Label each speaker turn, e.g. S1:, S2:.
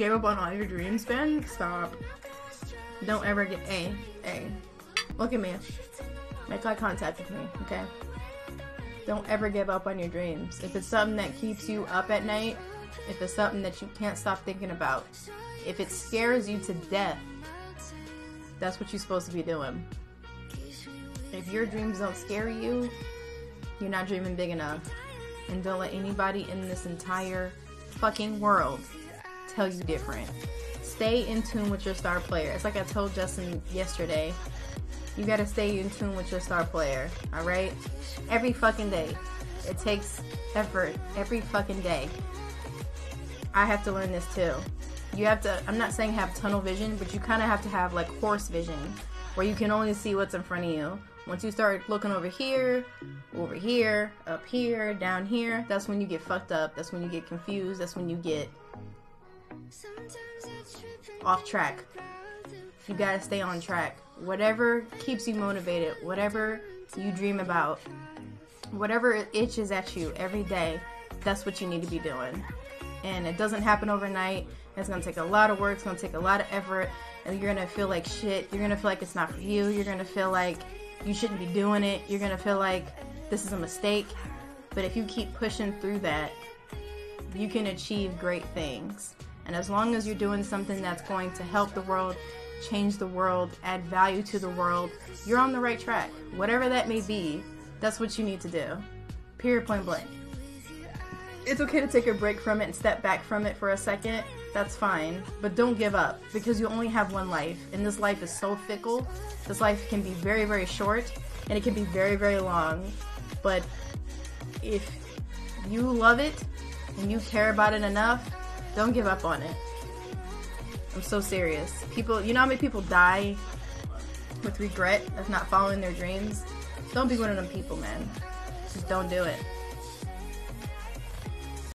S1: gave up on all your dreams, Ben, stop. Don't ever get a a. Look at me. Make eye contact with me, okay? Don't ever give up on your dreams. If it's something that keeps you up at night, if it's something that you can't stop thinking about, if it scares you to death, that's what you're supposed to be doing. If your dreams don't scare you, you're not dreaming big enough. And don't let anybody in this entire fucking world tell you different. Stay in tune with your star player. It's like I told Justin yesterday. You gotta stay in tune with your star player, alright? Every fucking day. It takes effort every fucking day. I have to learn this too. You have to, I'm not saying have tunnel vision, but you kind of have to have like horse vision, where you can only see what's in front of you. Once you start looking over here, over here, up here, down here, that's when you get fucked up. That's when you get confused. That's when you get off track. You gotta stay on track. Whatever keeps you motivated, whatever you dream about, whatever itches at you every day, that's what you need to be doing. And it doesn't happen overnight. It's gonna take a lot of work, it's gonna take a lot of effort, and you're gonna feel like shit. You're gonna feel like it's not for you. You're gonna feel like you shouldn't be doing it. You're gonna feel like this is a mistake. But if you keep pushing through that, you can achieve great things. And as long as you're doing something that's going to help the world, change the world, add value to the world, you're on the right track. Whatever that may be, that's what you need to do. Period, point blank. It's okay to take a break from it and step back from it for a second. That's fine. But don't give up because you only have one life. And this life is so fickle. This life can be very, very short and it can be very, very long. But if you love it and you care about it enough, don't give up on it. I'm so serious. People, you know how many people die with regret of not following their dreams? Don't be one of them people, man. Just don't do it.